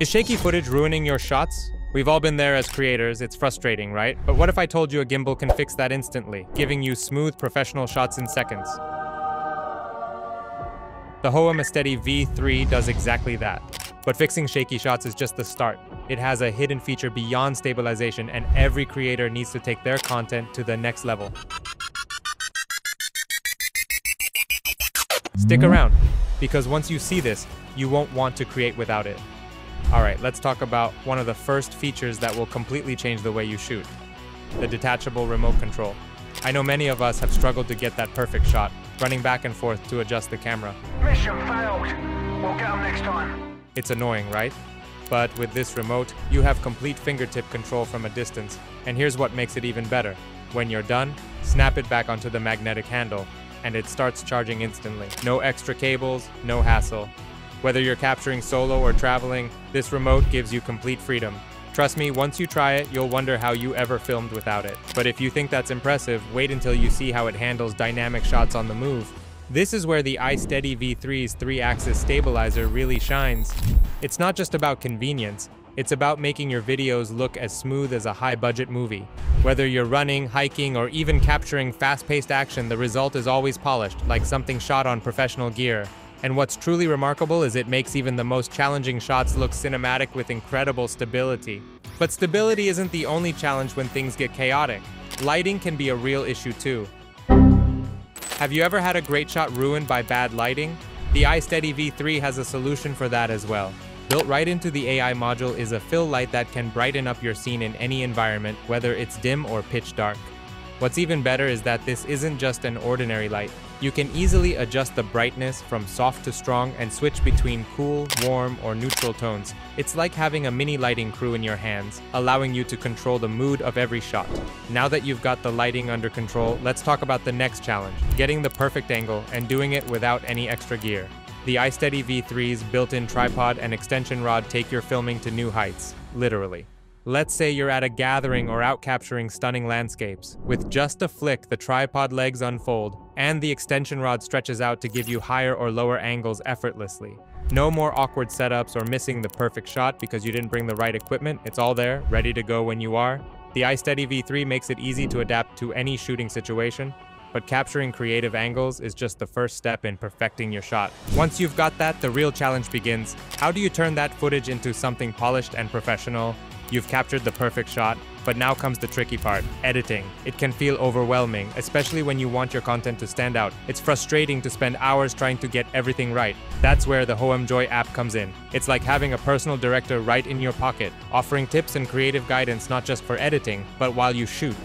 Is shaky footage ruining your shots? We've all been there as creators, it's frustrating, right? But what if I told you a gimbal can fix that instantly, giving you smooth professional shots in seconds? The Hohem iSteady V3 does exactly that. But fixing shaky shots is just the start. It has a hidden feature beyond stabilization and every creator needs to take their content to the next level. Stick around, because once you see this, you won't want to create without it. All right, let's talk about one of the first features that will completely change the way you shoot, the detachable remote control. I know many of us have struggled to get that perfect shot, running back and forth to adjust the camera. Mission failed. We'll get them next time. It's annoying, right? But with this remote, you have complete fingertip control from a distance. And here's what makes it even better. When you're done, snap it back onto the magnetic handle, and it starts charging instantly. No extra cables, no hassle. Whether you're capturing solo or traveling, this remote gives you complete freedom. Trust me, once you try it, you'll wonder how you ever filmed without it. But if you think that's impressive, wait until you see how it handles dynamic shots on the move. This is where the iSteady V3's 3-axis stabilizer really shines. It's not just about convenience, it's about making your videos look as smooth as a high-budget movie. Whether you're running, hiking, or even capturing fast-paced action, the result is always polished, like something shot on professional gear. And what's truly remarkable is it makes even the most challenging shots look cinematic with incredible stability. But stability isn't the only challenge when things get chaotic. Lighting can be a real issue too. Have you ever had a great shot ruined by bad lighting? The iSteady V3 has a solution for that as well. Built right into the AI module is a fill light that can brighten up your scene in any environment, whether it's dim or pitch dark. What's even better is that this isn't just an ordinary light. You can easily adjust the brightness from soft to strong and switch between cool, warm, or neutral tones. It's like having a mini lighting crew in your hands, allowing you to control the mood of every shot. Now that you've got the lighting under control, let's talk about the next challenge, getting the perfect angle and doing it without any extra gear. The iSteady V3's built-in tripod and extension rod take your filming to new heights, literally. Let's say you're at a gathering or out capturing stunning landscapes. With just a flick, the tripod legs unfold, and the extension rod stretches out to give you higher or lower angles effortlessly. No more awkward setups or missing the perfect shot because you didn't bring the right equipment. It's all there, ready to go when you are. The iSteady V3 makes it easy to adapt to any shooting situation, but capturing creative angles is just the first step in perfecting your shot. Once you've got that, the real challenge begins. How do you turn that footage into something polished and professional? You've captured the perfect shot, but now comes the tricky part, editing. It can feel overwhelming, especially when you want your content to stand out. It's frustrating to spend hours trying to get everything right. That's where the Hohem Joy app comes in. It's like having a personal director right in your pocket, offering tips and creative guidance not just for editing, but while you shoot.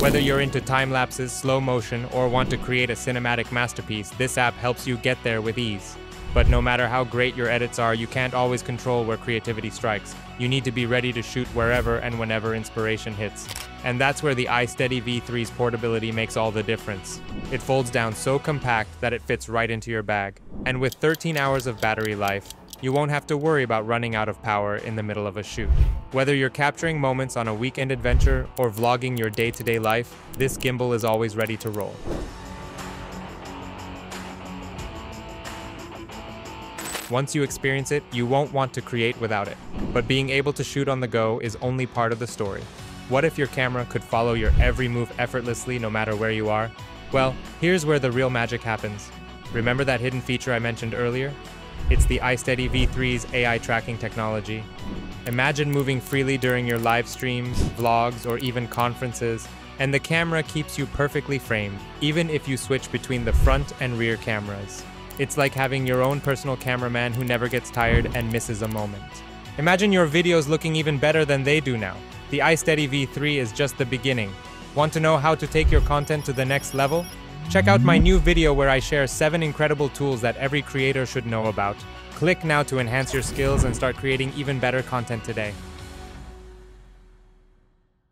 Whether you're into time lapses, slow motion, or want to create a cinematic masterpiece, this app helps you get there with ease. But no matter how great your edits are, you can't always control where creativity strikes. You need to be ready to shoot wherever and whenever inspiration hits. And that's where the iSteady V3's portability makes all the difference. It folds down so compact that it fits right into your bag. And with 13 hours of battery life, you won't have to worry about running out of power in the middle of a shoot. Whether you're capturing moments on a weekend adventure or vlogging your day-to-day -day life, this gimbal is always ready to roll. Once you experience it, you won't want to create without it. But being able to shoot on the go is only part of the story. What if your camera could follow your every move effortlessly no matter where you are? Well, here's where the real magic happens. Remember that hidden feature I mentioned earlier? It's the iSteady V3's AI tracking technology. Imagine moving freely during your live streams, vlogs, or even conferences, and the camera keeps you perfectly framed, even if you switch between the front and rear cameras. It's like having your own personal cameraman who never gets tired and misses a moment. Imagine your videos looking even better than they do now. The iSteady V3 is just the beginning. Want to know how to take your content to the next level? Check out my new video where I share 7 incredible tools that every creator should know about. Click now to enhance your skills and start creating even better content today.